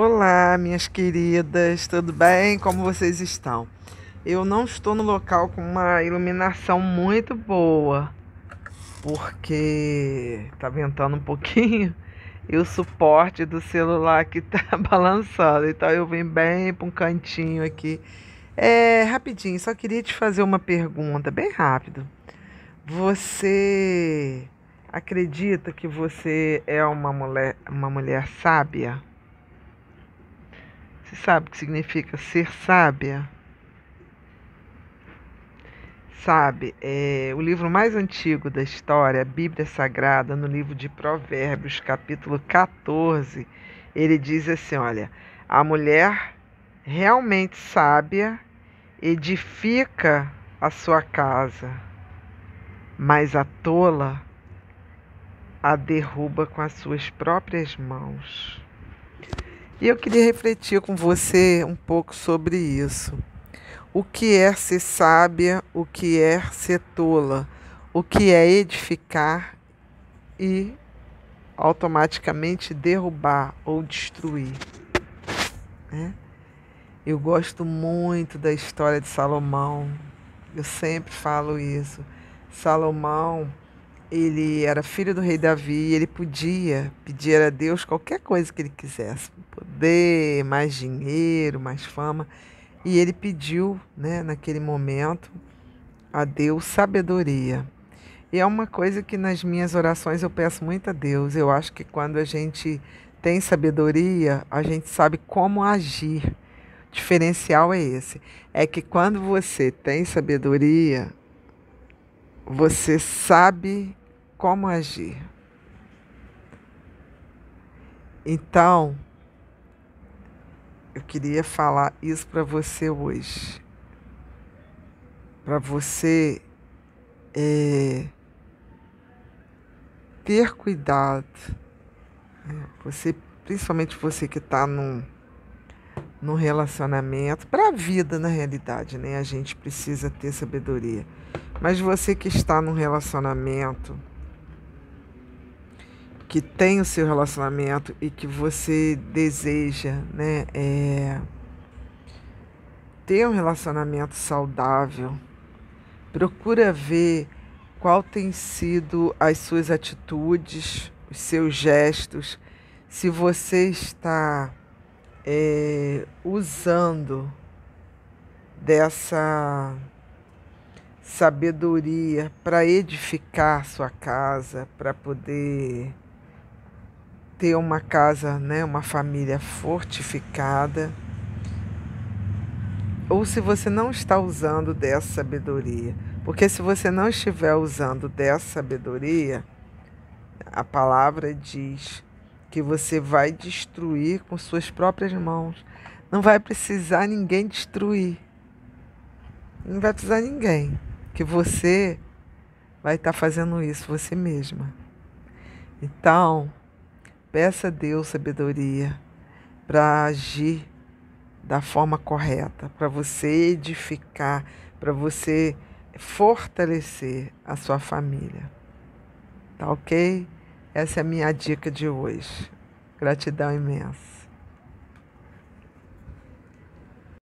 Olá, minhas queridas, tudo bem? Como vocês estão? Eu não estou no local com uma iluminação muito boa, porque tá ventando um pouquinho e o suporte do celular aqui tá balançando. Então eu vim bem para um cantinho aqui. É, rapidinho, só queria te fazer uma pergunta, bem rápido. Você acredita que você é uma mulher, uma mulher sábia? Você sabe o que significa ser sábia? Sabe, é, o livro mais antigo da história, a Bíblia Sagrada, no livro de Provérbios, capítulo 14, ele diz assim: olha, a mulher realmente sábia edifica a sua casa, mas a tola a derruba com as suas próprias mãos. E eu queria refletir com você um pouco sobre isso. O que é ser sábia, o que é ser tola, o que é edificar e automaticamente derrubar ou destruir. Né? Eu gosto muito da história de Salomão, eu sempre falo isso. Salomão ele era filho do rei Davi, ele podia pedir a Deus qualquer coisa que ele quisesse, poder, mais dinheiro, mais fama, e ele pediu, né, naquele momento, a Deus sabedoria. E é uma coisa que nas minhas orações eu peço muito a Deus. Eu acho que quando a gente tem sabedoria, a gente sabe como agir. O diferencial é esse. É que quando você tem sabedoria, você sabe como agir. Então, eu queria falar isso para você hoje. Para você é, ter cuidado. Né? Você, principalmente você que está num, num relacionamento, para a vida na realidade, né? A gente precisa ter sabedoria. Mas você que está num relacionamento, que tem o seu relacionamento e que você deseja, né, é, ter um relacionamento saudável, procura ver qual tem sido as suas atitudes, os seus gestos, se você está é, usando dessa sabedoria para edificar sua casa, para poder ter uma casa, né, uma família fortificada, ou se você não está usando dessa sabedoria. Porque se você não estiver usando dessa sabedoria, a palavra diz que você vai destruir com suas próprias mãos. Não vai precisar ninguém destruir. Não vai precisar ninguém. Que você vai estar fazendo isso você mesma. Então, Peça a Deus sabedoria para agir da forma correta, para você edificar, para você fortalecer a sua família. Tá ok? Essa é a minha dica de hoje. Gratidão imensa.